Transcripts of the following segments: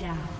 down.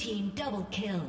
Team double kill.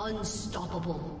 Unstoppable.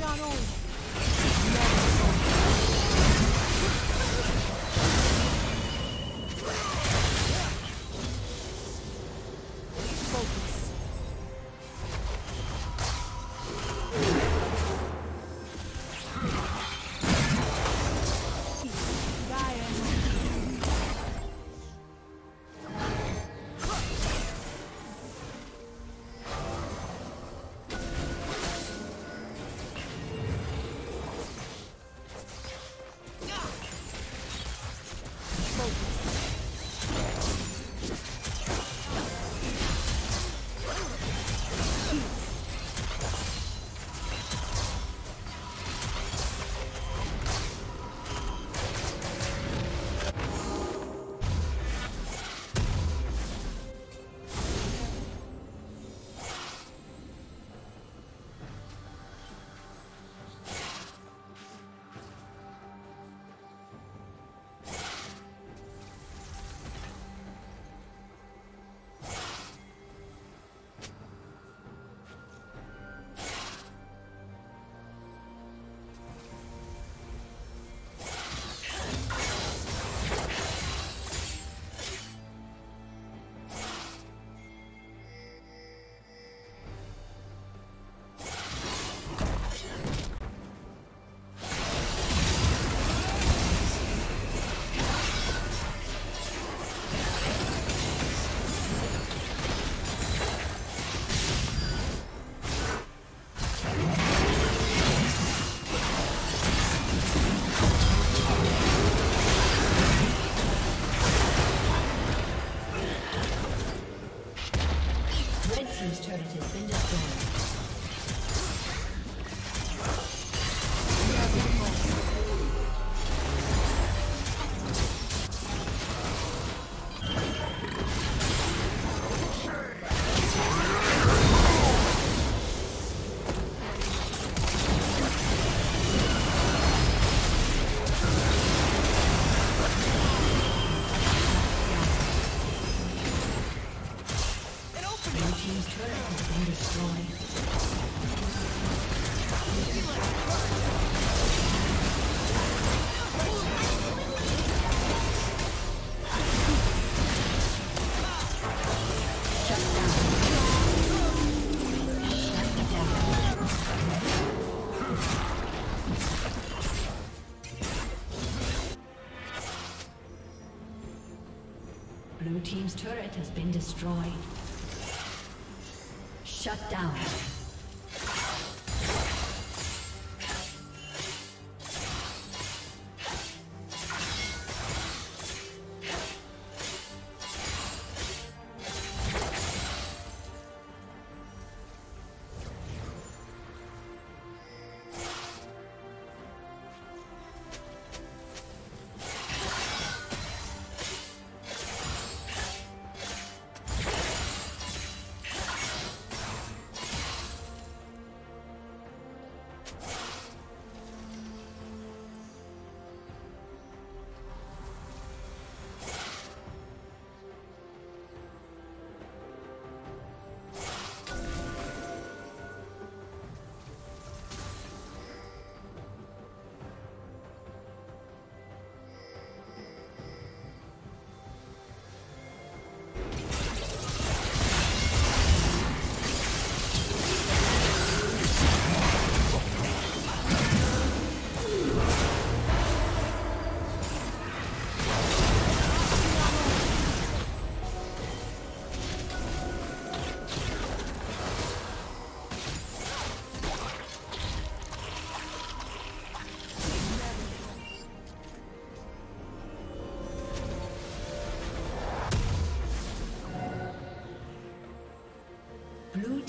no only been Blue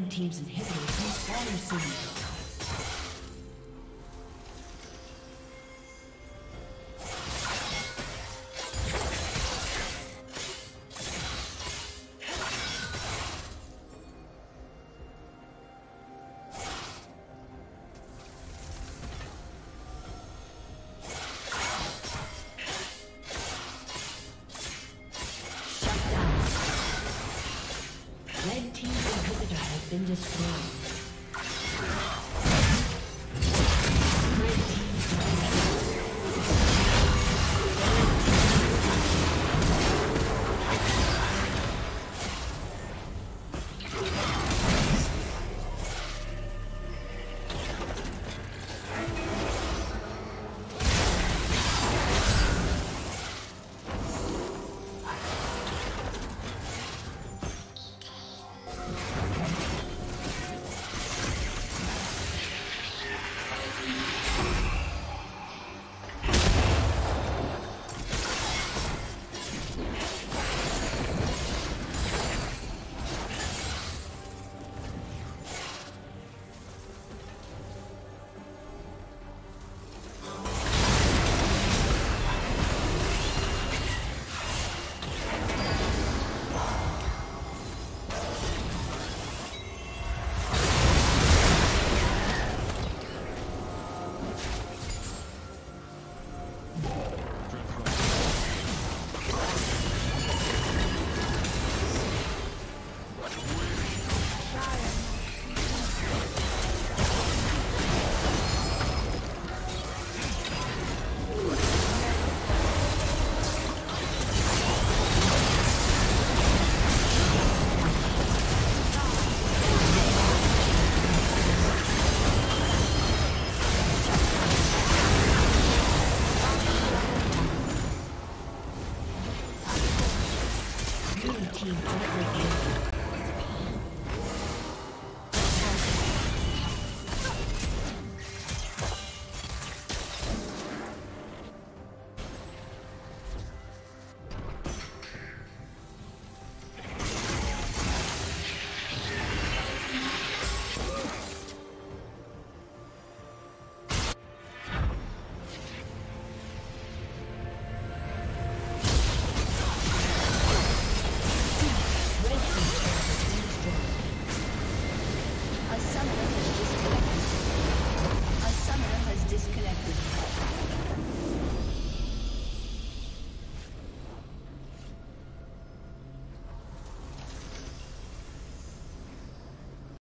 Red Team's inhibitor soon. been